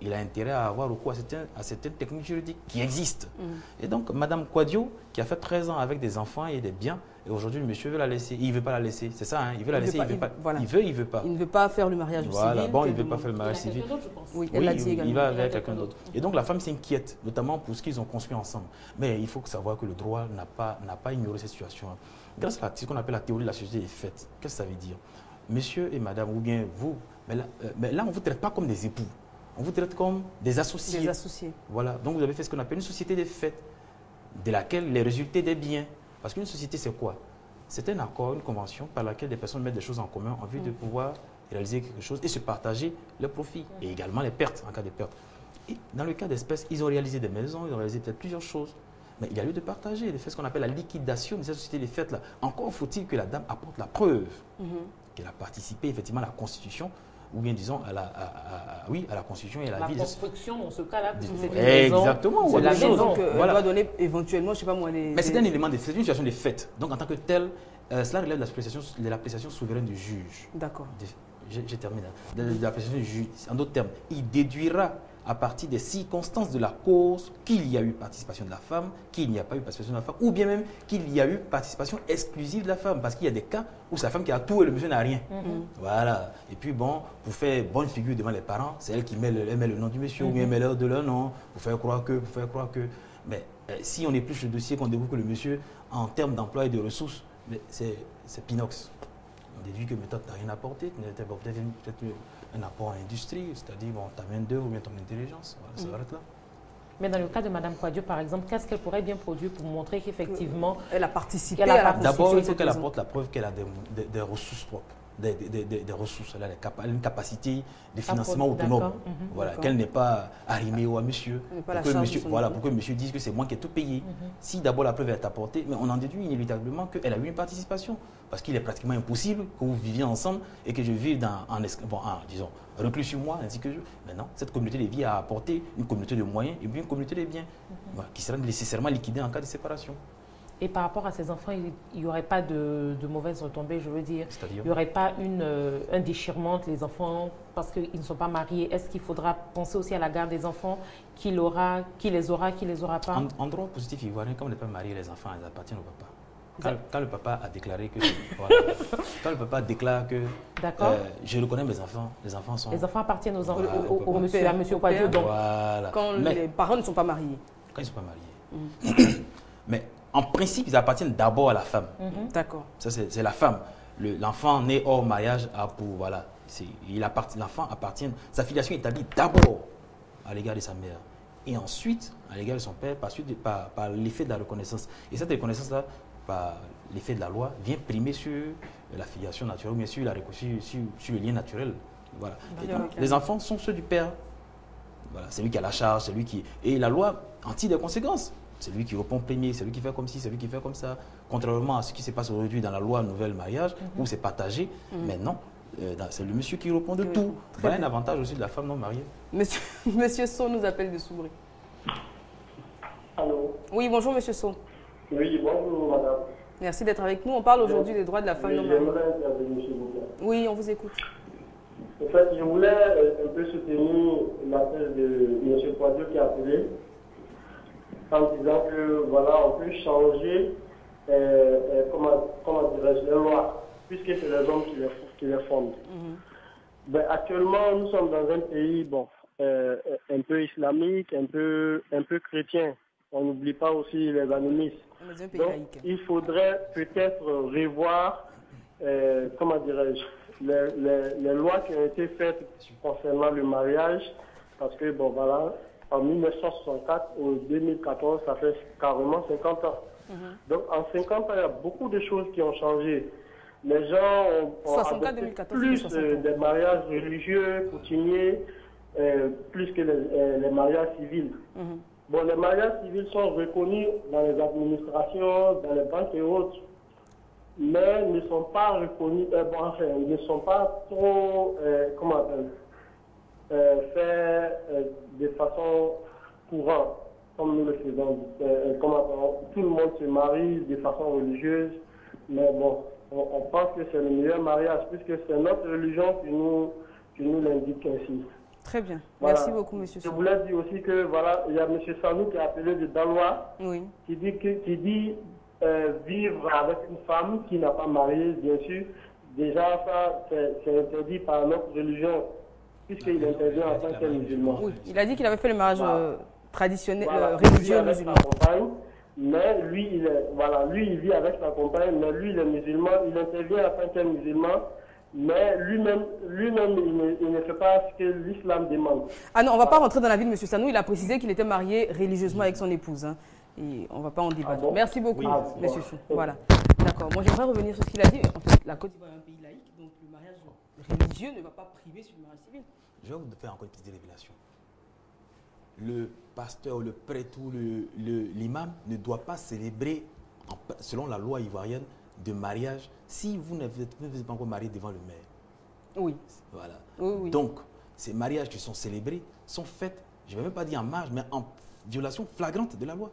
il a intérêt à avoir recours à certaines, à certaines techniques juridiques qui existent. Et donc, Madame Quadio, qui a fait 13 ans avec des enfants et des biens, et aujourd'hui, le monsieur veut la laisser. Il ne veut pas la laisser. C'est ça, hein, il veut la laisser, il, veut pas. Il veut, il veut pas. Il ne veut pas faire le mariage voilà. civil. Bon, il ne veut pas faire le mariage civil. Oui, elle l'a dit également. Il va avec quelqu'un d'autre. Et donc, la femme s'inquiète, notamment pour ce qu'ils ont construit ensemble. Mais il faut savoir que le droit n'a pas, pas ignoré cette situation. Grâce à ce qu'on appelle la théorie de la société des faits, qu'est-ce que ça veut dire? Monsieur et madame, ou bien vous, mais là, euh, mais là on ne vous traite pas comme des époux. On vous traite comme des associés. Des associés. Voilà. Donc, vous avez fait ce qu'on appelle une société des faits, de laquelle les résultats des biens. Parce qu'une société, c'est quoi? C'est un accord, une convention par laquelle des personnes mettent des choses en commun en vue de pouvoir réaliser quelque chose et se partager les profits et également les pertes en cas de perte. Et dans le cas d'espèces, ils ont réalisé des maisons, ils ont réalisé peut-être plusieurs choses. Mais il y a lieu de partager, de faire ce qu'on appelle la liquidation de cette société des fêtes là. Encore faut-il que la dame apporte la preuve qu'elle a participé effectivement à la constitution ou bien disons à la, oui, à la constitution et à la, la vie. construction, dans ce cas-là, c'est une Exactement. C'est la maison. Donc, euh, voilà. doit donner éventuellement, je sais pas moi, des... Mais c'est un élément, c'est une situation des faits. Donc, en tant que tel, euh, cela relève de l'appréciation souveraine du juge. D'accord. J'ai terminé. De, de l'appréciation du juge. En d'autres termes, il déduira à partir des circonstances de la cause qu'il y a eu participation de la femme, qu'il n'y a pas eu participation de la femme, ou bien même qu'il y a eu participation exclusive de la femme. Parce qu'il y a des cas où c'est la femme qui a tout et le monsieur n'a rien. Voilà. Et puis bon, pour faire bonne figure devant les parents, c'est elle qui met le, met le nom du monsieur, ou bien met l'heure de leur nom, pour faire croire que, pour faire croire que. Mais euh, si on épluche le dossier, qu'on découvre que le monsieur, en termes d'emploi et de ressources, c'est Pinox. On déduit que méthode n'a rien apporté, peut-être un apport à l'industrie, c'est-à-dire bon, ta main d'œuvre ou bien ton intelligence. Voilà, ça s'arrête là. Mais dans le cas de Mme Quadio, par exemple, qu'est-ce qu'elle pourrait bien produire pour montrer qu'effectivement... Elle a participé à la D'abord, il faut qu'elle apporte la preuve qu'elle a des, des, des, ressources propres. Des, des, ressources, elle a, une capacité de financement autonome, voilà, qu'elle n'est pas arrimée ou à monsieur, pour que monsieur, voilà, pour que monsieur dise que c'est moi qui ai tout payé. Si d'abord la preuve est apportée, mais on en déduit inévitablement qu'elle a eu une participation, parce qu'il est pratiquement impossible que vous viviez ensemble et que je vive dans, en, bon, disons, reclus sur moi, ainsi que je. Maintenant, cette communauté de vie a apporté une communauté de moyens et puis une communauté de biens, voilà, qui sera nécessairement liquidée en cas de séparation. Et par rapport à ces enfants, il n'y aurait pas de, de, mauvaises retombées, je veux dire. Il n'y aurait pas une, euh, un déchirement entre les enfants parce qu'ils ne sont pas mariés. Est-ce qu'il faudra penser aussi à la garde des enfants Qui, aura, qui les aura, qui les aura pas? En, en droit positif ivoirien, comme on n'est pas marié, les enfants ils appartiennent au papa. Quand, quand, le papa a déclaré que... voilà, quand le papa déclare que... Euh, je reconnais mes enfants, les enfants sont... Les enfants appartiennent aux enfants, au, au, au, monsieur, à monsieur. Donc, voilà. Quand Mais, les parents ne sont pas mariés. Quand ils ne sont pas mariés. Mm. Mais en principe, ils appartiennent d'abord à la femme. Mm -hmm. D'accord. Ça, c'est la femme. L'enfant né hors mariage a pour, voilà, l'enfant appartient, sa filiation est établie d'abord à l'égard de sa mère. Et ensuite, à l'égard de son père, par, par, par l'effet de la reconnaissance. Et cette reconnaissance-là, par l'effet de la loi, vient primer sur la filiation naturelle, ou bien sur, la, sur, sur, sur le lien naturel. Voilà. Donc, les enfants sont ceux du père. Voilà, c'est lui qui a la charge, c'est lui qui... Et la loi en tire des conséquences. C'est lui qui répond premier, c'est lui qui fait comme ci, c'est lui qui fait comme ça. Contrairement à ce qui se passe aujourd'hui dans la loi nouvelle mariage, mm -hmm. où c'est partagé, mm -hmm. maintenant, euh, c'est le monsieur qui répond de tout. Voilà un avantage aussi de la femme non mariée. Monsieur, monsieur nous appelle de Soubri. Allô Oui, bonjour Monsieur So. Oui, bonjour madame. Merci d'être avec nous. On parle aujourd'hui des droits de la femme oui, non mariée. Intervenir, s'il vous plaît. Oui, on vous écoute. En fait, je voulais un peu soutenir l'appel de M. Poidieu qui a appelé en disant que voilà, on peut changer, euh, euh, comment, comment dirais-je, les lois, puisque c'est les hommes qui les, qui les fondent. Mm -hmm. ben, actuellement, nous sommes dans un pays bon, euh, un peu islamique, un peu, un peu chrétien. On n'oublie pas aussi les animistes. Donc, il faudrait peut-être revoir, comment dirais-je, les, les, les lois qui ont été faites concernant le mariage, parce que, bon, voilà, en 1964 au 2014, ça fait carrément 50 ans. Mm -hmm. Donc en 50 ans, il y a beaucoup de choses qui ont changé. Les gens ont, ont 64, 2014, plus euh, des mariages religieux, coutumiers, euh, plus que les, euh, les mariages civils. Mm -hmm. Bon, les mariages civils sont reconnus dans les administrations, dans les banques et autres, mais ne sont pas reconnus, bon, enfin, ne sont pas trop, comment on appelle euh, fait euh, de façon courante, comme nous le faisons. Euh, comment, tout le monde se marie de façon religieuse, mais bon, on, on pense que c'est le meilleur mariage, puisque c'est notre religion qui nous, qui nous l'indique ainsi. Très bien. Merci beaucoup, monsieur. Je voulais dire aussi que voilà, il y a monsieur Sanou qui a appelé de Dalois, oui. qui dit, que, qui dit euh, vivre avec une femme qui n'a pas marié, bien sûr. Déjà, ça, c'est interdit par notre religion, puisqu'il intervient en tant que musulman. Oui, il a dit qu'il avait fait le mariage euh, traditionnel, euh, religieux musulman. mais lui, il est, voilà, lui, il vit avec sa compagne, mais lui, il est musulman, il intervient en tant que musulman mais lui-même, lui-même, il, ne, fait pas ce que l'islam demande. Ah non, on ne va pas rentrer dans la vie de M. Sanou. Il a précisé qu'il était marié religieusement avec son épouse. Hein. Et on ne va pas en débattre. Ah Merci beaucoup, ah, M. Chou. Voilà. D'accord. Moi, j'aimerais revenir sur ce qu'il a dit. En fait, la Côte d'Ivoire est un pays laïque, donc le mariage religieux ne va pas priver sur le mariage civil. Je vais vous faire encore une petite révélation. Le pasteur, le prêtre ou l'imam le, ne doit pas célébrer, selon la loi ivoirienne, de mariage si vous ne vous êtes pas encore marié devant le maire. Oui. Voilà. Donc, ces mariages qui sont célébrés sont faits, je ne vais même pas dire en marge, mais en violation flagrante de la loi.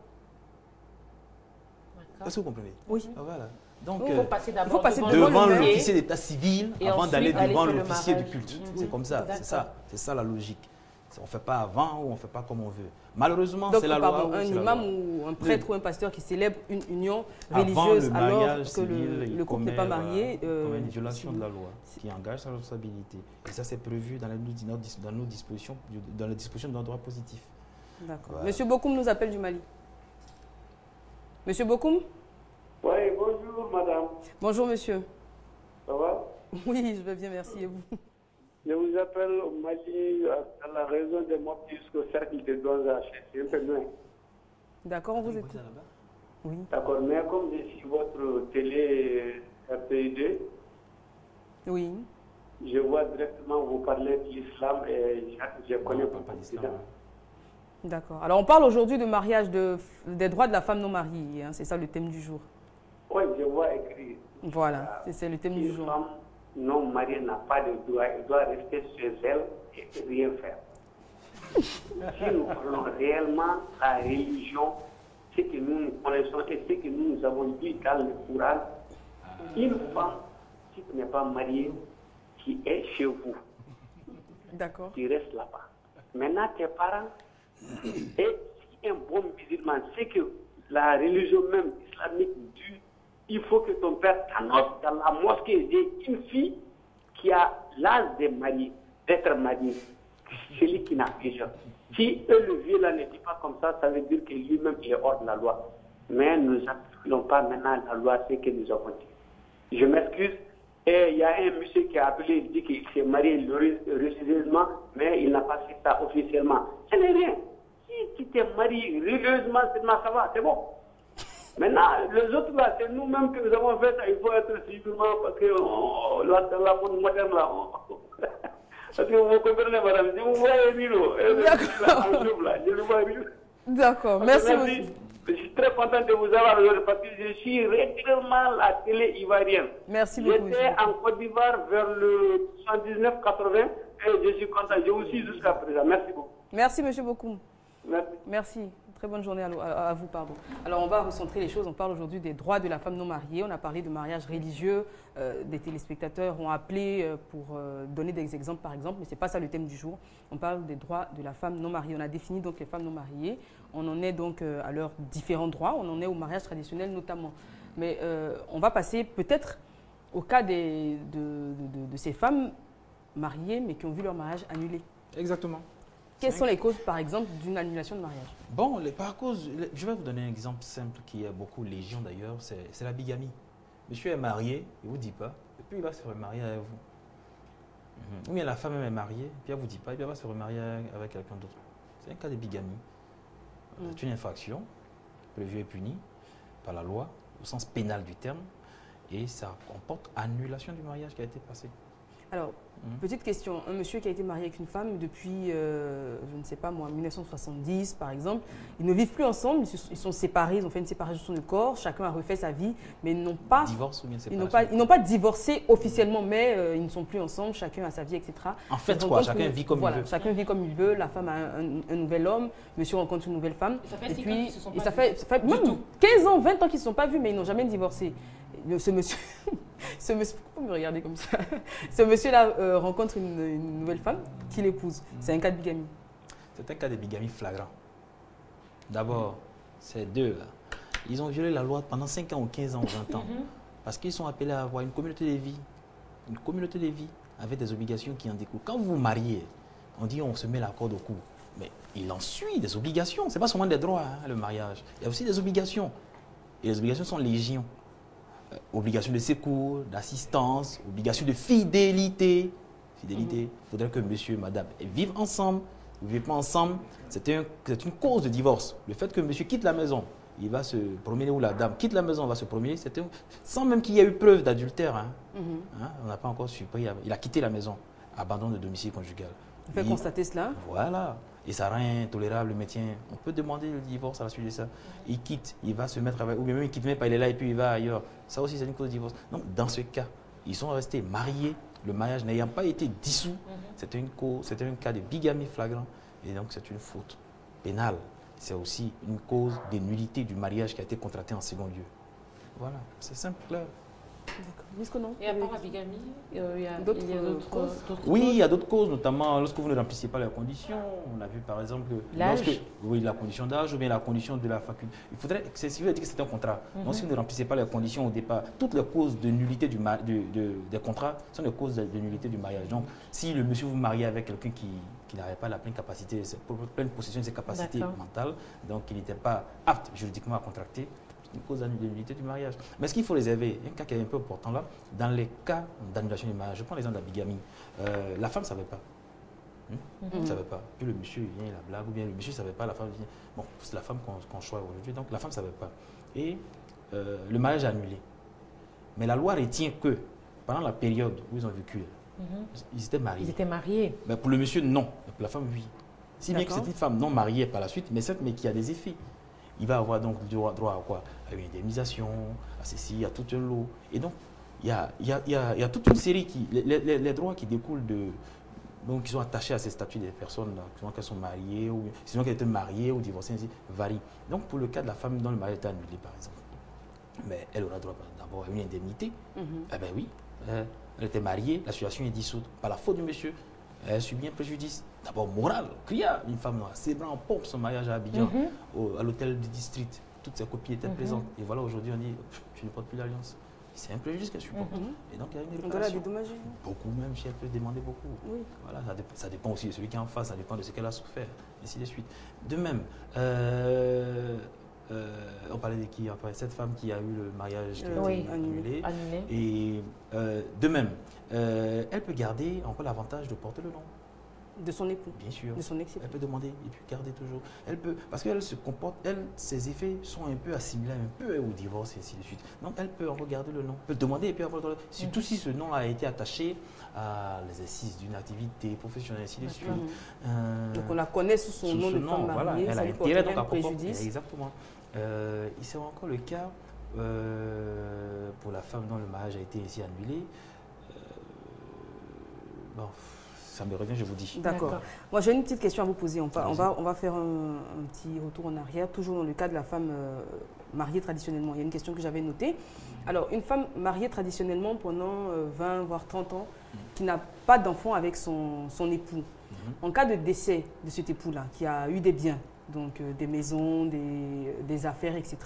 Est-ce que vous comprenez? Oui. Ah, voilà. Donc, il faut passer, devant, l'officier d'état civil avant d'aller devant l'officier du culte. C'est comme ça, c'est ça, c'est ça la logique. On ne fait pas avant ou on ne fait pas comme on veut. Malheureusement, c'est la loi. un imam ou un prêtre ou un pasteur qui célèbre une union religieuse alors que le, couple n'est pas marié. Euh, comme une violation de la loi qui engage sa responsabilité. Et ça, c'est prévu dans, dans, nos dispositions, dans les dispositions de notre droit positif. D'accord. Monsieur Bokoum nous appelle du Mali. Monsieur Bokoum? Oui, madame. Bonjour monsieur. Ça va? Oui, je vais bien, merci. Et vous? Je vous appelle au Mali à la raison de moi jusqu'au cercle de Douaza. C'est un peu loin. D'accord, on vous écoute. Oui. D'accord, mais comme je suis votre télé RPID, oui. je vois directement vous parler de l'islam et je, connais pas l'islam. D'accord. Alors on parle aujourd'hui de mariage, de, des droits de la femme non mariée. Hein, c'est ça le thème du jour. Oui, je vois écrit. Voilà, c'est le thème du jour non marié n'a pas de droit, il doit rester chez elle et rien faire. si nous parlons réellement la religion, ce que nous connaissons et ce que nous avons dit dans le Coran, une femme qui n'est pas mariée, qui est chez vous, qui reste là-bas. Maintenant, tes parents, et si un bon musulman sait que la religion même islamique du il faut que ton père t'annonce dans la mosquée, j'ai une fille qui a l'âge de marier, d'être mariée. Celui qui n'a déjà. Si eux, le vieux là ne dit pas comme ça, ça veut dire que lui-même est hors de la loi. Mais nous n'appliquons pas maintenant la loi, ce que nous avons dit. Je m'excuse. Et il y a un monsieur qui a appelé, il dit qu'il s'est marié religieusement, mais il n'a pas fait ça officiellement. Ce n'est rien. Si tu t'es marié religieusement, ça va, c'est bon. Maintenant, les autres là, c'est nous-mêmes que nous avons fait ça. Il faut être civilement parce que oh, la, la monde moderne là. parce que vous comprenez, madame, vous Milo, je le vois rire. D'accord, merci beaucoup. Je suis très content de vous avoir parce que je suis régulièrement à la télé ivoirienne. Merci beaucoup. J'étais en Côte d'Ivoire vers le 119-80 et je suis content. Je vous suis jusqu'à présent. Merci beaucoup. Merci, monsieur beaucoup. Merci. Merci. Très bonne journée à, vous. Pardon. Alors, on va recentrer les choses. On parle aujourd'hui des droits de la femme non mariée. On a parlé de mariage religieux. Euh, des téléspectateurs ont appelé euh, pour euh, donner des exemples, par exemple, mais ce n'est pas ça le thème du jour. On parle des droits de la femme non mariée. On a défini donc les femmes non mariées. On en est donc à leurs différents droits. On en est au mariage traditionnel notamment. Mais on va passer peut-être au cas de, de ces femmes mariées, mais qui ont vu leur mariage annulé. Exactement. Quelles sont les causes, par exemple, d'une annulation de mariage Bon, les, par cause, je vais vous donner un exemple simple qui est beaucoup légion d'ailleurs, c'est la bigamie. Monsieur est marié, il ne vous dit pas, et puis il va se remarier avec vous. Mhm. Ou bien la femme est mariée, puis elle ne vous dit pas, et puis elle va se remarier avec quelqu'un d'autre. C'est un cas de bigamie. Mm. C'est une infraction prévue et punie par la loi, au sens pénal du terme, et ça comporte annulation du mariage qui a été passé. Alors, Hmm. Petite question, un monsieur qui a été marié avec une femme depuis, euh, je ne sais pas moi, 1970 par exemple, ils ne vivent plus ensemble, ils sont séparés, ils ont fait une séparation de corps, chacun a refait sa vie, mais ils n'ont pas, Divorce ou bien ils n'ont pas, ils n'ont pas divorcé officiellement, mais euh, ils ne sont plus ensemble, chacun a sa vie, etc. En fait, quoi, chacun vit comme il veut. Chacun vit comme il veut, la femme a un, nouvel homme, monsieur rencontre une nouvelle femme, et puis, et ça fait, ça fait même 15 ans, 20 ans qu'ils ne se sont pas vus, mais ils n'ont jamais divorcé ce monsieur, ce monsieur, pourquoi me regarder comme ça? Ce monsieur-là euh, rencontre une, nouvelle femme qui l'épouse. C'est un cas de bigamie. C'est un cas de bigamie flagrant. D'abord, ces deux-là, ils ont violé la loi pendant 5 ans ou 15 ans ou 20 ans. Mhm. Parce qu'ils sont appelés à avoir une communauté de vie. Une communauté de vie avec des obligations qui en découlent. Quand vous vous mariez, on dit on se met la corde au cou. Mais il en suit des obligations. Ce n'est pas seulement des droits, hein, le mariage. Il y a aussi des obligations. Et les obligations sont légion. Euh, obligation de secours, d'assistance, obligation de fidélité. Fidélité. Il faudrait que monsieur et madame vivent ensemble. Vous ne vivez pas ensemble. C'est une cause de divorce. Le fait que monsieur quitte la maison, il va se promener, ou la dame quitte la maison, va se promener, sans même qu'il y ait eu preuve d'adultère. Hein. Mm-hmm. Hein, on n'a pas encore surpris. Il a quitté la maison. Abandon de domicile conjugal. Il fait constater cela. Voilà. Et ça rend intolérable le métier. On peut demander le divorce à la suite de ça. Il quitte, il va se mettre avec, ou bien même il quitte même pas, il est là et puis il va ailleurs. Ça aussi, c'est une cause de divorce. Donc, dans ce cas, ils sont restés mariés, le mariage n'ayant pas été dissous. Mhm. C'était une c'était un cas de bigamie flagrant. Et donc, c'est une faute pénale. C'est aussi une cause de nullité du mariage qui a été contracté en second lieu. Voilà, c'est simple, clair. Et à part la bigamie, euh, il y a d'autres causes Oui, il y a d'autres causes, notamment lorsque vous ne remplissez pas les conditions. On a vu par exemple. L'âge Oui, la condition d'âge ou bien la condition de la faculté. Il faudrait. Si vous avez dit que c'était un contrat, donc mhm. si vous ne remplissez pas les conditions au départ, toutes les causes de nullité du des contrats sont des causes de, nullité du mariage. Donc, si le monsieur vous mariez avec quelqu'un qui, qui n'avait pas la pleine capacité, pleine possession de ses capacités mentales, donc il n'était pas apte juridiquement à contracter, une cause d'annulabilité du mariage. Mais ce qu'il faut réserver, un cas qui est un peu important là, dans les cas d'annulation du mariage, je prends l'exemple de la bigamie, euh, la femme ne savait pas. Hmm? Elle ne savait pas. Puis le monsieur vient, il a blague, ou bien le monsieur ne savait pas, la femme vient. Bon, c'est la femme qu'on choisit aujourd'hui, donc la femme ne savait pas. Et euh, le mariage est annulé. Mais la loi retient que pendant la période où ils ont vécu, mhm. ils étaient mariés. Ils étaient mariés. Mais pour le monsieur, non. Pour la femme, oui. Si bien que c'est une femme non mariée par la suite, mais certes, mais qui a des effets il va avoir donc droit, droit à quoi? À une indemnisation, à ceci, à tout un lot. Et donc, il y a, y, a, y, a, y a, toute une série qui. Les, les, droits qui découlent de. Donc, qui sont attachés à ces statuts des personnes, sinon qu'elles sont mariées, ou sinon qu'elles étaient mariées ou divorcées, ainsi, varient. Donc, pour le cas de la femme dont le mariage est annulé, par exemple, mais elle aura droit d'abord à une indemnité. Eh bien oui, elle était mariée, la situation est dissoute par la faute du monsieur elle subit un préjudice, d'abord moral, criard. Une femme noire célébrant en pompe son mariage à Abidjan, mhm. à l'hôtel du district. Toutes ses copines étaient mhm. présentes. Et voilà, aujourd'hui, on dit tu ne portes plus l'alliance. C'est un préjudice qu'elle supporte. Mhm. Et donc, il y a une réparation. Beaucoup même, si elle peut demander beaucoup. Voilà, ça, dépend aussi de celui qui est en face, ça dépend de ce qu'elle a souffert, et ainsi de suite. De même, euh, euh, on parlait de qui On parlait de cette femme qui a eu le mariage qui a été annulé. Et euh, de même, elle peut garder encore l'avantage de porter le nom. De son époux Bien sûr. De son Elle peut demander et puis garder toujours. Elle peut, parce qu'elle se comporte, elle, ses effets sont un peu assimilés un peu au divorce et ainsi de suite. Donc elle peut regarder le nom, peut demander et puis avoir le Surtout si ce nom a été attaché à l'exercice d'une activité professionnelle, ainsi de suite. Euh, donc on la connaît sous son nom de femme mariée, elle a intérêt donc à préjudice. Exactement. Euh, il sera encore le cas pour la femme dont le mariage a été ici annulé bon, ça me revient, je vous dis. D'accord. Moi, j'ai une petite question à vous poser. On va, on va, on va faire un, petit retour en arrière, toujours dans le cas de la femme euh, mariée traditionnellement. Il y a une question que j'avais notée. Alors, une femme mariée traditionnellement pendant 20, euh, voire 30 ans, qui n'a pas d'enfant avec son, son époux, mhm. en cas de décès de cet époux-là, qui a eu des biens, donc euh, des maisons, des, des, affaires, etc.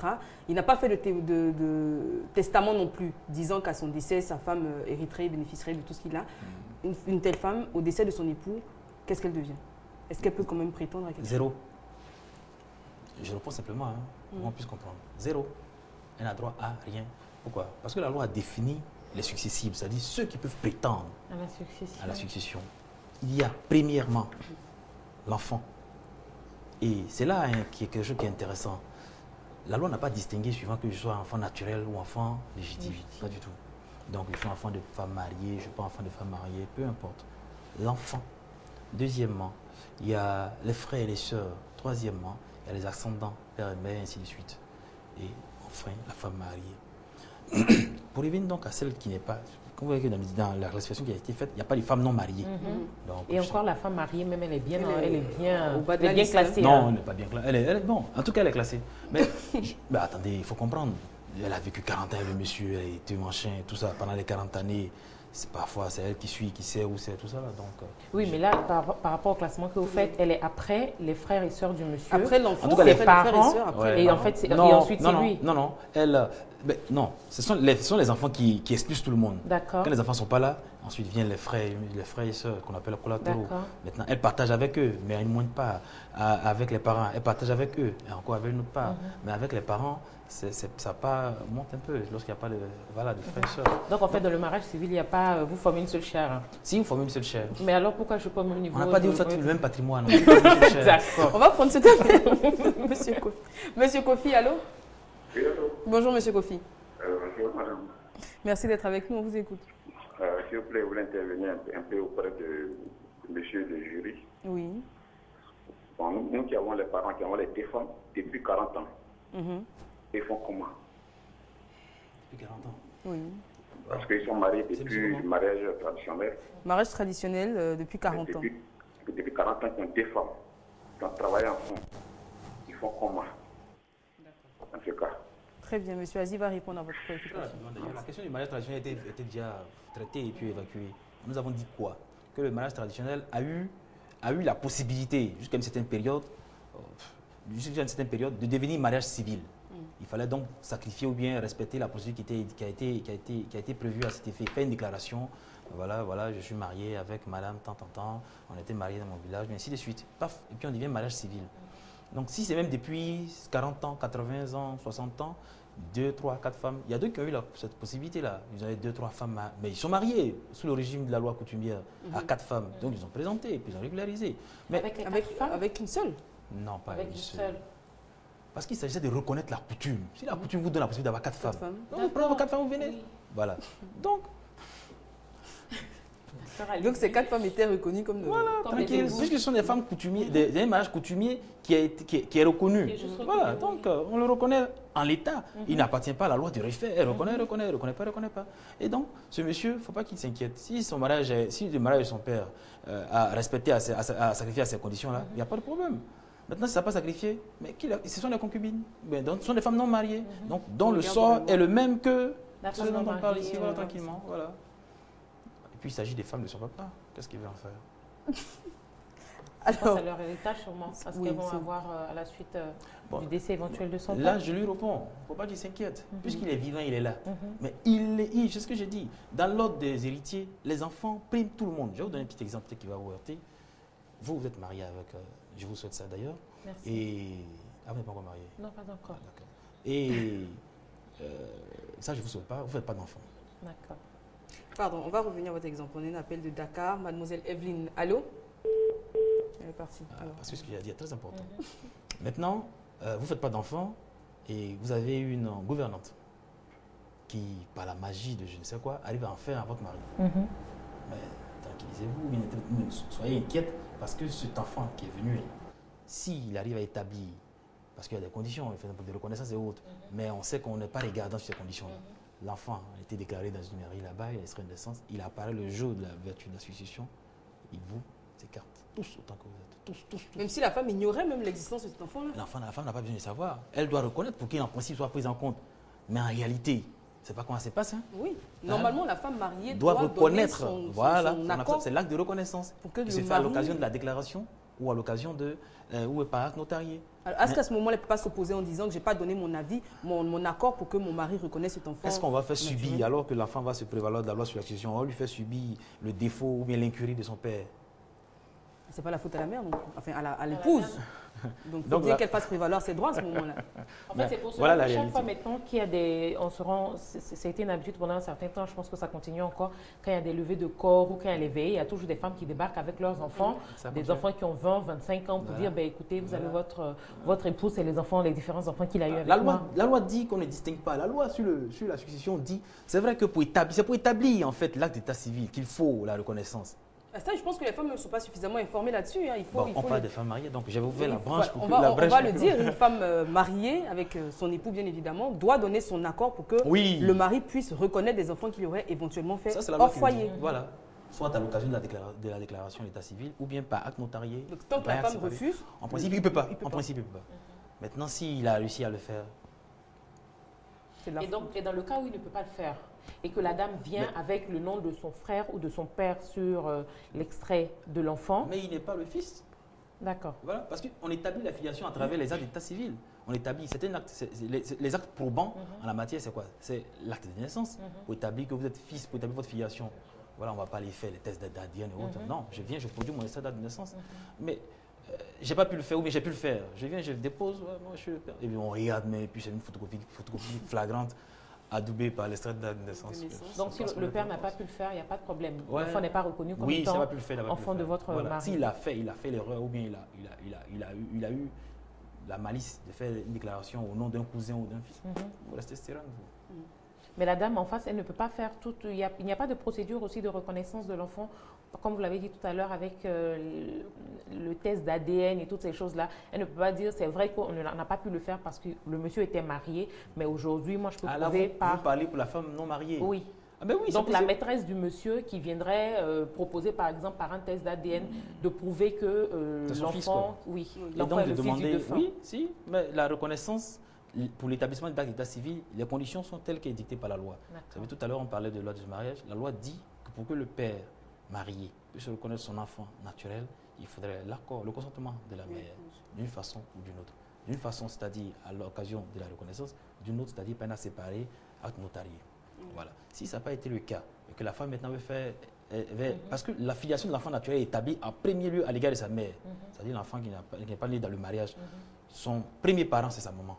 Il n'a pas fait de, de, de, testament non plus, disant qu'à son décès, sa femme hériterait, bénéficierait de tout ce qu'il a. Une, telle femme, au décès de son époux, qu'est-ce qu'elle devient? Est-ce qu'elle peut quand même prétendre à quelque chose? Zéro. Je réponds simplement, hein, pour qu'on mm. puisse comprendre. Zéro. Elle n'a droit à rien. Pourquoi? Parce que la loi a défini les successibles, c'est-à-dire ceux qui peuvent prétendre à la succession. À la succession. Il y a premièrement l'enfant. Et c'est là hein, qui est quelque chose qui est intéressant. La loi n'a pas distingué suivant que je sois enfant naturel ou enfant légitime. Pas du tout. Donc, je suis enfant de femme mariée, je ne suis pas enfant de femme mariée, peu importe. L'enfant. Deuxièmement, il y a les frères et les sœurs. Troisièmement, il y a les ascendants, père et mère, ainsi de suite. Et enfin, la femme mariée. Pour revenir donc à celle qui n'est pas. Comme vous voyez que dans la classification qui a été faite, il n'y a pas de femmes non mariées. Mhm. donc, et encore, la femme mariée, même, elle est bien, elle est, bien, elle est bien classée. Non, hein. elle n'est pas bien classée. Elle est, bon, en tout cas, elle est classée. Mais, mais attendez, il faut comprendre elle a vécu 40 ans avec le monsieur, elle été machin, tout ça, pendant les 40 années parfois c'est elle qui suit, qui sait où c'est, tout ça. Donc, euh, oui, mais là, par, rapport au classement que vous faites, elle est après les frères et sœurs du monsieur. Après l'enfant, les parents. et, en fait, et ensuite, c'est lui. Non, non, elle, euh, non, ce sont, les, ce sont les enfants qui, qui expulsent tout le monde. D'accord. Quand les enfants ne sont pas là, ensuite viennent les frères, les frères et sœurs qu'on appelle collatéraux. Maintenant, elle partage avec eux, mais elle ne monte pas avec les parents. Elle partage avec eux, et encore avec notre part. Mhm. Mais avec les parents, ça pas, monte un peu lorsqu'il n'y a pas de, voilà, de sœurs. Donc, en fait, dans le mariage civil, il n'y a pas, vous formez une seule chair Si, vous formez une seule chair. Mais alors, pourquoi je forme au niveau On n'a pas dit que vous faites le même patrimoine. On va prendre ce thème. Monsieur Kofi. Monsieur Kofi, allô? Bonjour, Monsieur Kofi. Euh, bonjour, madame. Merci d'être avec nous, on vous écoute. Euh, S'il vous plaît, vous voulez intervenir un peu, auprès de, monsieur le jury. Oui. nous, qui avons les parents qui avons les défenses depuis 40 ans, mm ils font comment Depuis 40 ans Oui. Parce qu'ils sont mariés depuis le mariage traditionnel. Mariage traditionnel euh, depuis 40 ans. Depuis 40 ans, ils ont des femmes, qui ont travaillé ensemble. Ils font comment En ce cas. Très bien, monsieur Aziz va répondre à votre préoccupation. La question du mariage traditionnel était, déjà traitée et puis évacuée. Nous avons dit quoi? Que le mariage traditionnel a eu, a eu la possibilité, jusqu'à une certaine période, euh, jusqu'à une certaine période, de devenir mariage civil. Il fallait donc sacrifier ou bien respecter la procédure qui, était, qui, a, été, qui, a, été, qui a été prévue à cet effet. Faire une déclaration, voilà, voilà, je suis marié avec madame tant, tant, tant, on était mariés dans mon village, mais ainsi de suite. Paf, et puis on devient mariage civil. Donc si c'est même depuis 40 ans, 80 ans, 60 ans, 2, 3, 4 femmes, il y a deux qui ont eu cette possibilité-là. Ils avaient 2, 3 femmes, mais ils sont mariés sous le régime de la loi coutumière à 4 mhm. femmes. Donc ils ont présenté, puis ils ont régularisé. Mais avec, avec, avec une seule? Non, pas avec une seule. Parce qu'il s'agissait de reconnaître la coutume. Si la coutume vous donne la possibilité d'avoir 4 femmes, femmes. donc vous prenez vos 4 femmes, vous venez. Voilà. Donc, donc ces quatre femmes étaient reconnues comme de, Voilà, tranquille. Puisque ce sont des femmes coutumières, des, mariages coutumiers qui, a qui, est reconnu. Voilà, donc euh, on le reconnaît en l'état. Mhm. Il n'appartient pas à la loi du refaire. Elle reconnaît, mhm. reconnaît, reconnaît pas, reconnaît pas. Et donc, ce monsieur, il ne faut pas qu'il s'inquiète. Si son mariage, si le mariage de son père euh, a respecté, a, sacrifié à ces conditions-là, mhm. il n'y a pas de problème. Maintenant, si ça n'a pas sacrifié, mais ce sont des concubines. Mais donc, ce sont des femmes non mariées. Donc, dont le sort est le même que ce dont on parle ici, voilà, tranquillement. Voilà il s'agit des femmes de son papa. Qu'est-ce qu'il veut en faire? Alors, c'est leur héritage sûrement, parce qu'elles vont avoir euh, à la suite euh, du décès éventuel de son père. Là, je lui réponds, il ne faut pas qu'il s'inquiète. Mhm. Puisqu'il est vivant, il est là. Mhm. Mais il, est, c'est ce que j'ai dit. Dans l'ordre des héritiers, les enfants priment tout le monde. Je vais vous donner un petit exemple qui va vous heurter. Vous, vous êtes marié avec, euh, je vous souhaite ça d'ailleurs. Merci. Et, ah, vous n'êtes pas encore marié? Non, pas encore. Ah, et ça, je ne vous souhaite pas, vous ne faites pas d'enfant. D'accord. Pardon, on va revenir à votre exemple. On a un appel de Dakar. Mademoiselle Evelyne, allô? Elle est partie. Ah, parce que ce que j'ai dit est très important. Mhm. Maintenant, euh, vous ne faites pas d'enfant et vous avez une gouvernante qui, par la magie de je ne sais quoi, arrive à en faire à votre mari. Mhm. Mais tranquillisez-vous, soyez inquiète parce que cet enfant qui est venu, s'il arrive à établir, parce qu'il y a des conditions, il fait des reconnaissances et autres, mhm. mais on sait qu'on n'est pas regardant sur ces conditions-là l'enfant a été déclaré dans une mairie là-bas, il a serait une naissance, il apparaît le jour de la vertu de la succession, il vous écarte tous autant que vous êtes. Tous, tous, tous. Même si la femme ignorait même l'existence de cet enfant-là L'enfant, la femme n'a pas besoin de savoir. Elle doit reconnaître pour qu'il en principe soit pris en compte. Mais en réalité, c'est pas comment ça se passe. Hein? Oui. Normalement, la femme mariée doit, reconnaître. voilà. C'est l'acte de reconnaissance. Pour que qui se fait à l'occasion de la déclaration ou à l'occasion de euh, ou par acte notarié. Est-ce qu'à ce moment-là, elle ne peut pas s'opposer en disant que je n'ai pas donné mon avis, mon, mon, accord pour que mon mari reconnaisse cet enfant Est-ce qu'on va faire subir, alors que l'enfant va se prévaloir de la loi sur l'accession, on va lui faire subir le défaut ou bien l'incurie de son père c'est pas la faute à la mère non enfin à l'épouse. Donc, il faut bien qu'elle fasse prévaloir ses droits à ce moment-là. En fait, c'est pour ça voilà que chaque fois maintenant qu'il y a des. On se rend. C'était une habitude pendant un certain temps, je pense que ça continue encore. Quand il y a des levées de corps ou quand il y a les veillées, il y a toujours des femmes qui débarquent avec leurs enfants, des enfants qui ont 20, 25 ans, pour dire ben, écoutez, vous avez votre, votre épouse et les enfants, les différents enfants qu'il a eu avec la loi, La loi dit qu'on ne distingue pas. La loi sur, le, sur la succession dit c'est vrai que pour établir, c'est pour établir en fait l'acte d'état civil qu'il faut la reconnaissance. Ah, ça, je pense que les femmes ne sont pas suffisamment informées là-dessus. Hein. Il faut, on parle des femmes mariées, donc j'avais ouvert la branche pour on va, la brèche. On va le dire, une femme euh, mariée avec euh, son époux, bien évidemment, doit donner son accord pour que le mari puisse reconnaître des enfants qu'il aurait éventuellement fait ça, hors foyer. Voilà. Soit à l'occasion de, la déclaration d'état civil, ou bien par acte notarié. Donc tant que la femme refuse, en principe, il ne peut pas. en principe, il peut pas. Maintenant, s'il a réussi à le faire, Et donc, et dans le cas où il ne peut pas le faire, et que la dame vient avec le nom de son frère ou de son père sur euh, l'extrait de l'enfant. Mais il n'est pas le fils. D'accord. Voilà, parce qu'on établit la filiation à travers les actes d'état civil. On établit, c'est un acte, les, actes probants mhm. en la matière, c'est quoi? C'est l'acte de naissance. Mhm. Pour établir que vous êtes fils, pour établir votre filiation. Voilà, on ne va pas les faire, les tests d'ADN et autres. Mhm. Non, je viens, je produis mon état de naissance. Mais euh, j'ai pas pu le faire, ou bien j'ai pu le faire. Je viens, je le dépose, moi je suis le père. Et puis on regarde, mais puis c'est une photocopie flagrante adoubé par l'extrait de naissance. Donc si le, père n'a pas pu le faire, il n'y a pas de problème. L'enfant n'est pas reconnu comme oui, étant pu le faire, enfant de votre mari. S'il a fait, il a fait l'erreur ou bien il a, il, a, il, a, il, a eu, il a eu la malice de faire une déclaration au nom d'un cousin ou d'un fils. Mm Vous restez mais la dame en face, elle ne peut pas faire tout. Il n'y a, pas de procédure aussi de reconnaissance de l'enfant, comme vous l'avez dit tout à l'heure, avec euh, le, test d'ADN et toutes ces choses-là. Elle ne peut pas dire, c'est vrai qu'on n'a pas pu le faire parce que le monsieur était marié, mais aujourd'hui, moi, je peux ah, prouver vous, par. Vous parlez pour la femme non mariée Oui. Ah ben oui, Donc la maîtresse du monsieur qui viendrait euh, proposer par exemple par un test d'ADN de prouver que euh, l'enfant, oui, l'enfant est le demander, fils du Oui, si, mais la reconnaissance pour l'établissement de d'état civil, les conditions sont telles qu'elles dictées par la loi. Vous savez, tout à l'heure, on parlait de loi du mariage. La loi dit que pour que le père marié puisse reconnaître son enfant naturel, il faudrait l'accord, le consentement de la mère, d'une façon ou d'une autre. D'une façon, c'est-à-dire à, l'occasion de la reconnaissance, d'une autre, c'est-à-dire peine à séparer, acte notarié. Voilà. Si ça n'a pas été le cas, et que la femme maintenant veut faire mhm. Parce que la filiation de l'enfant naturel est établie en premier lieu à l'égard de sa mère. Mhm. C'est-à-dire l'enfant qui n'est pas, né dans le mariage. Mhm. Son premier parent, c'est sa maman.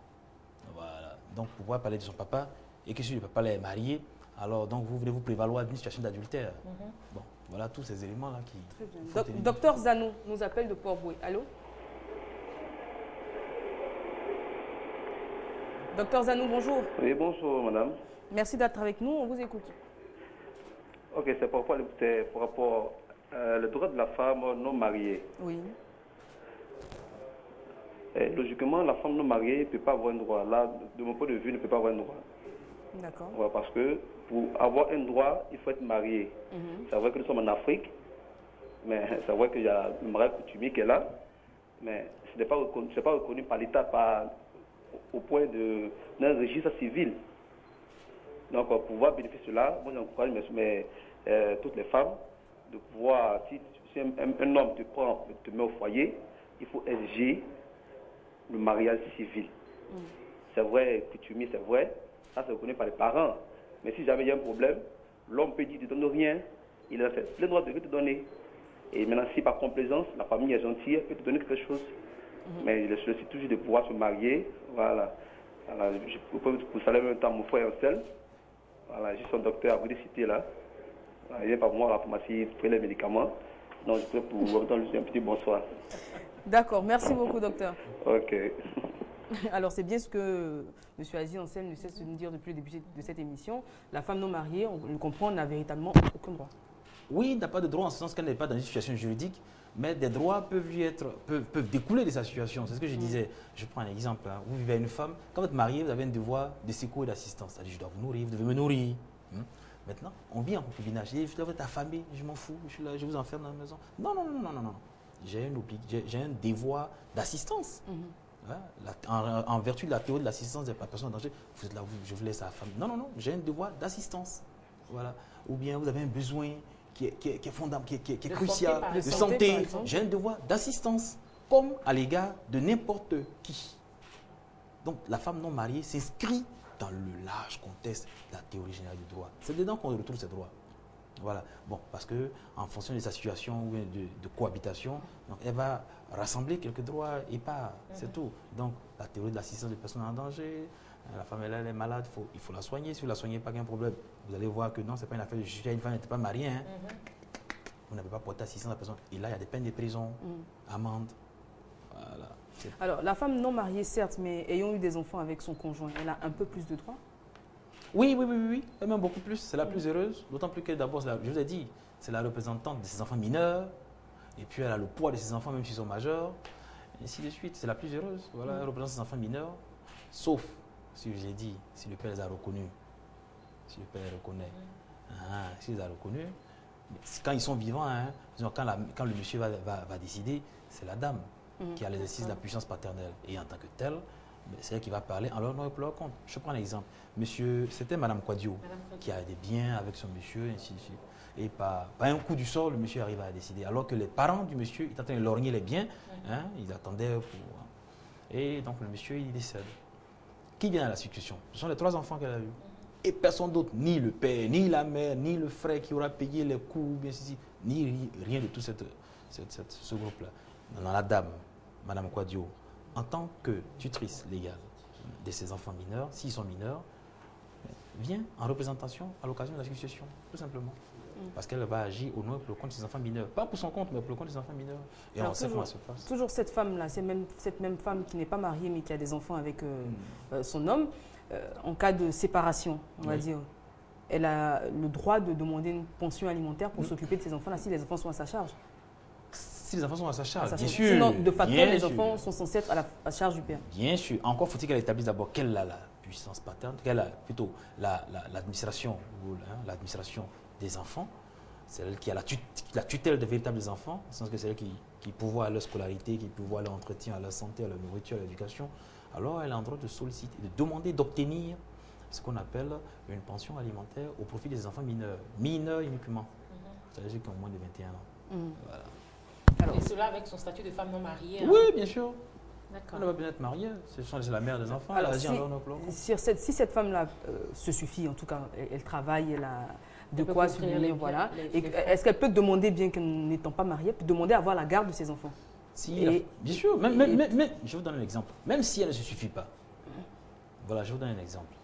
Donc, pouvoir parler de son papa, et que si le papa est marié, alors donc vous voulez vous prévaloir d'une situation d'adultère. Bon, voilà tous ces éléments-là qui. Très bien. docteur Zanou nous appelle de Port-Boué. Allô Docteur Zanou, bonjour. Oui, bonjour, madame. Merci d'être avec nous, on vous écoute. Ok, c'est par rapport, par rapport euh, le droit de la femme non mariée. Oui. Logiquement, la femme non mariée ne peut pas avoir un droit. Là, de mon point de vue, ne peut pas avoir un droit. D'accord. parce que pour avoir un droit, il faut être marié. Mhm. C'est vrai que nous sommes en Afrique, mais c'est vrai qu'il y a le mariage coutumier qui est là, mais ce n'est pas, reconnu, pas reconnu par l'État au point d'un registre civil. Donc, pour pouvoir bénéficier de cela, moi j'encourage mais, euh, toutes les femmes de pouvoir, si, un, homme te prend, te met au foyer, il faut exiger le mariage civil. Mm. C'est vrai, coutumier, c'est vrai, ça c'est reconnu par les parents. Mais si jamais il y a un problème, l'homme peut dire, tu ne donnes rien, il a fait le droit de te donner. Et maintenant, si par complaisance, la famille est gentille, elle peut te donner quelque chose. Mm-hmm. Mais il est toujours de pouvoir se marier. Voilà. je peux pour saluer en même temps mon frère Ansel. Voilà, j'ai son docteur à vous citer là. il vient par moi à la pharmacie, il les médicaments. Donc, je peux pour vous donner un petit bonsoir. D'accord, merci beaucoup, docteur. Ok. Alors, c'est bien ce que M. Aziz Ansel ne cesse de nous dire depuis le début de cette émission. La femme non mariée, on le comprend, n'a véritablement aucun droit. Oui, n'a pas de droit en ce sens qu'elle n'est pas dans une situation juridique, mais des droits peuvent lui être, peuvent, découler de sa situation. C'est ce que je mm. disais. Je prends un exemple. Hein. Vous vivez avec une femme, quand vous êtes marié, vous avez un devoir de secours et d'assistance. C'est-à-dire, je dois vous nourrir, vous devez me nourrir. Hmm. Maintenant, on vit en concubinage. Je dois être affamé, je m'en fous, je, suis là, je vous enferme dans la maison. Non, non, non, non, non, non j'ai un, un, devoir d'assistance. Mhm. Hein, en, vertu de la théorie de l'assistance des personnes en danger, vous êtes là, je vous laisse à la femme. Non, non, non, j'ai un devoir d'assistance. Voilà. Ou bien vous avez un besoin qui est, qui est, fondamental, qui est, qui est crucial, de santé. j'ai un devoir d'assistance, comme à l'égard de n'importe qui. Donc la femme non mariée s'inscrit dans le large contexte de la théorie générale du droit. C'est dedans qu'on retrouve ces droits. Voilà. Bon, parce que en fonction de sa situation ou de, cohabitation, donc elle va rassembler quelques droits et pas, c'est tout. Donc, la théorie de l'assistance des personnes en danger, la femme elle, est malade, faut, il faut la soigner. Si vous ne la soignez pas, il y a un problème. Vous allez voir que non, ce n'est pas une affaire de juger. Une femme n'était pas mariée. Hein. Mhm. Vous n'avez pas porté assistance à la personne. Et là, il y a des peines de prison, mm. amende. Voilà. Alors, la femme non mariée, certes, mais ayant eu des enfants avec son conjoint, elle a un peu plus de droits? Oui, oui, oui, oui, et même beaucoup plus. C'est la plus heureuse, d'autant plus que d'abord, je vous ai dit, c'est la représentante de ses enfants mineurs, et puis elle a le poids de ses enfants, même s'ils sont majeurs, et ainsi de suite. C'est la plus heureuse. Voilà, elle représente ses enfants mineurs, sauf, si je vous ai dit, si le père les a reconnus. Si le père les reconnaît. Ah, s'il les a reconnus, quand ils sont vivants, hein, quand, le monsieur va, décider, c'est la dame qui a l'exercice de la puissance paternelle. Et en tant que telle, c'est elle qui va parler en leur nom et pour leur compte. Je prends un exemple. Monsieur, c'était Madame Quadio qui a des biens avec son monsieur, ainsi de suite. Et par, un coup du sort, le monsieur arrive à décider. Alors que les parents du monsieur, étaient en train de lorgner les biens, hein, ils attendaient pour... Et donc le monsieur, il décède. Qui vient à la succession? Ce sont les trois enfants qu'elle a eus. Et personne d'autre, ni le père, ni la mère, ni le frère qui aura payé les coûts, bien ni rien de tout cette, ce groupe-là. Dans la dame, Madame Quadio, en tant que tutrice légale de ses enfants mineurs, s'ils sont mineurs, vient en représentation à l'occasion de la succession, tout simplement. Mm. Parce qu'elle va agir au nom et pour le compte de ses enfants mineurs. Pas pour son compte, mais pour le compte de ses enfants mineurs. Et on sait comment ça se passe. Toujours cette femme-là, même, cette même femme qui n'est pas mariée, mais qui a des enfants avec euh, mm. euh, son homme, euh, en cas de séparation, on va dire, elle a le droit de demander une pension alimentaire pour mm. s'occuper de ses enfants-là si les enfants sont à sa charge. Si les enfants sont à sa charge, bien sûr. Sinon, de facto, les enfants sont censés être à la charge du père. Bien sûr. Encore faut-il qu'elle établisse d'abord qu'elle a la puissance paterne, qu'elle a plutôt l'administration hein, l'administration des enfants. C'est elle qui a la, tutelle de véritables enfants, au sens que c'est elle qui, qui pourvoit à leur scolarité, qui pourvoit à leur entretien, à leur santé, à leur nourriture, à l'éducation. Alors elle a en droit de solliciter, de demander, d'obtenir ce qu'on appelle une pension alimentaire au profit des enfants mineurs. Mineurs uniquement. Mm-hmm. C'est-à-dire qui ont moins de 21 ans. Mm. Voilà et cela avec son statut de femme non mariée hein. Oui, bien sûr. Elle va bien être mariée. C'est la mère des enfants. Alors, si, cette, si cette femme-là euh, se suffit, en tout cas, elle, travaille, elle a de quoi subvenir, voilà. Est-ce qu'elle peut demander, bien qu'elle n'étant pas mariée, peut demander à avoir la garde de ses enfants? Si, Bien sûr. Même, même, même, je vais vous donner un exemple. Même si elle ne se suffit pas. Voilà, je vais vous donner un exemple.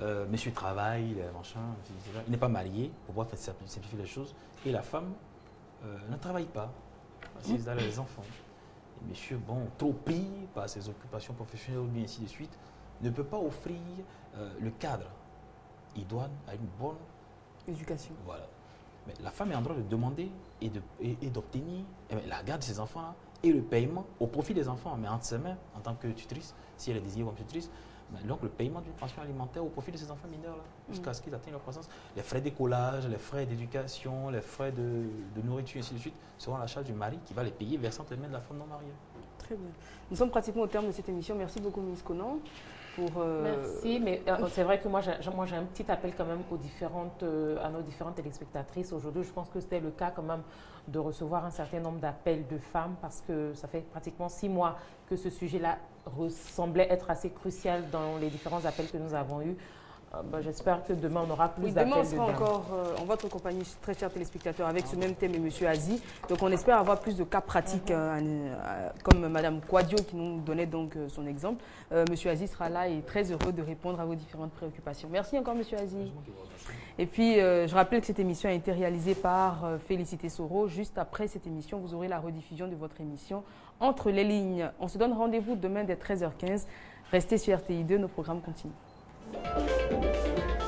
Euh, monsieur travaille, machin, il n'est pas marié pour pouvoir simplifier les choses. Et la femme euh, ne travaille pas si vous avez les enfants. Et monsieur, bon, trop pris par ses occupations professionnelles ou bien ainsi de suite, ne peut pas offrir euh, le cadre idoine à une bonne éducation. Voilà. Mais la femme est en droit de demander et d'obtenir et, eh la garde de ses enfants et le paiement au profit des enfants, mais entre ses mains, en tant que tutrice, si elle est désignée comme tutrice, donc le paiement d'une pension alimentaire au profit de ces enfants mineurs, jusqu'à mm. ce qu'ils atteignent leur croissance. Les frais d'écolage, les frais d'éducation, les frais de, nourriture, ainsi de suite, seront à la charge du mari qui va les payer versant les mains de la femme non mariée. Très bien. Nous sommes pratiquement au terme de cette émission. Merci beaucoup, Ms. Conan. Pour, euh, Merci, mais euh, c'est vrai que moi j'ai un petit appel quand même aux différentes, euh, à nos différentes téléspectatrices. Aujourd'hui, je pense que c'était le cas quand même de recevoir un certain nombre d'appels de femmes parce que ça fait pratiquement six mois que ce sujet-là ressemblait être assez crucial dans les différents appels que nous avons eus. Euh, bah, j'espère que demain, on aura plus oui, Demain, on sera encore euh, en votre compagnie, très chers téléspectateurs, avec ce même thème et M. Azi. Donc, on espère avoir plus de cas pratiques, mhm. euh, comme Mme Quadio qui nous donnait donc son exemple. M. Azi sera là et très heureux de répondre à vos différentes préoccupations. Merci encore, M. Azi. Et puis, je rappelle que cette émission a été réalisée par Félicité Soro. Juste après cette émission, vous aurez la rediffusion de votre émission Entre les lignes. On se donne rendez-vous demain dès 13h15. Restez sur RTI2, nos programmes continuent. すいません。